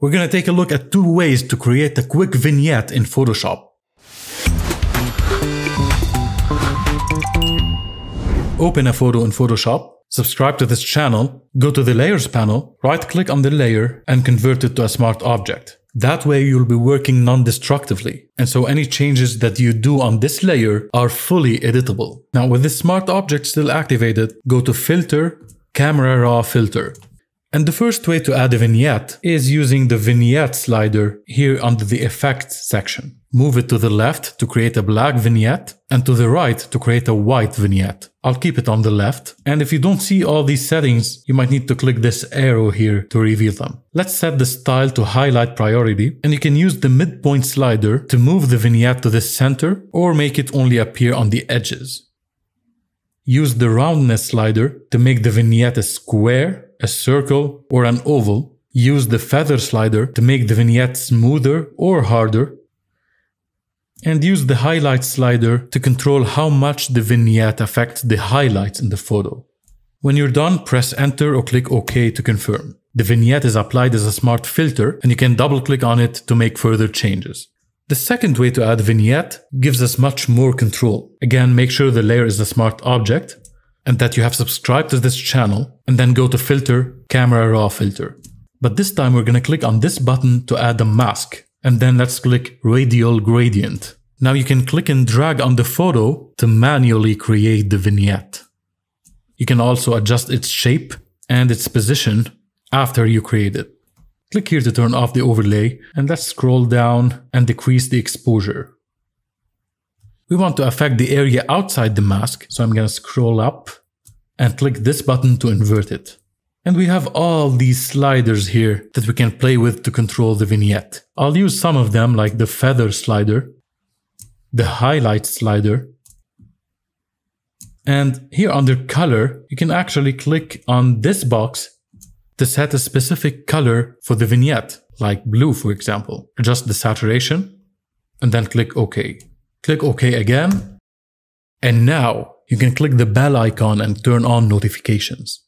we're going to take a look at two ways to create a quick vignette in Photoshop. Open a photo in Photoshop, subscribe to this channel, go to the Layers panel, right click on the layer and convert it to a smart object. That way you'll be working non-destructively, and so any changes that you do on this layer are fully editable. Now with this smart object still activated, go to Filter, Camera Raw Filter. And the first way to add a vignette is using the vignette slider here under the effects section. Move it to the left to create a black vignette and to the right to create a white vignette. I'll keep it on the left. And if you don't see all these settings, you might need to click this arrow here to reveal them. Let's set the style to highlight priority and you can use the midpoint slider to move the vignette to the center or make it only appear on the edges. Use the roundness slider to make the vignette a square a circle, or an oval, use the feather slider to make the vignette smoother or harder, and use the highlight slider to control how much the vignette affects the highlights in the photo. When you're done, press enter or click OK to confirm. The vignette is applied as a smart filter and you can double click on it to make further changes. The second way to add vignette gives us much more control. Again, make sure the layer is a smart object and that you have subscribed to this channel and then go to filter, camera raw filter. But this time we're gonna click on this button to add a mask and then let's click radial gradient. Now you can click and drag on the photo to manually create the vignette. You can also adjust its shape and its position after you create it. Click here to turn off the overlay and let's scroll down and decrease the exposure. We want to affect the area outside the mask, so I'm gonna scroll up and click this button to invert it. And we have all these sliders here that we can play with to control the vignette. I'll use some of them like the feather slider, the highlight slider, and here under color, you can actually click on this box to set a specific color for the vignette, like blue for example. Adjust the saturation and then click OK. Click OK again. And now you can click the bell icon and turn on notifications.